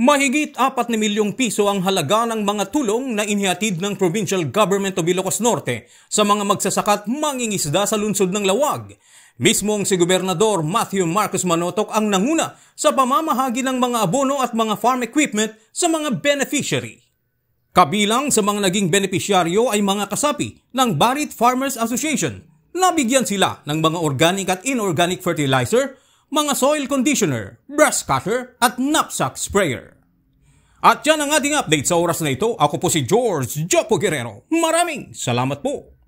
Mahigit 4 na milyong piso ang halaga ng mga tulong na inihatid ng Provincial Government of Ilocos Norte sa mga magsasaka at mangingisda sa lungsod ng Lawag. Mismong si Gobernador Matthew Marcos Manotok ang nanguna sa pamamahagi ng mga abono at mga farm equipment sa mga beneficiary. Kabilang sa mga naging benepisyaryo ay mga kasapi ng Barit Farmers Association. Nabigyan sila ng mga organic at inorganic fertilizer, mga soil conditioner, brush cutter at knapsack sprayer. At yan ang ating update sa oras na ito. Ako po si George Jopo Guerrero. Maraming salamat po.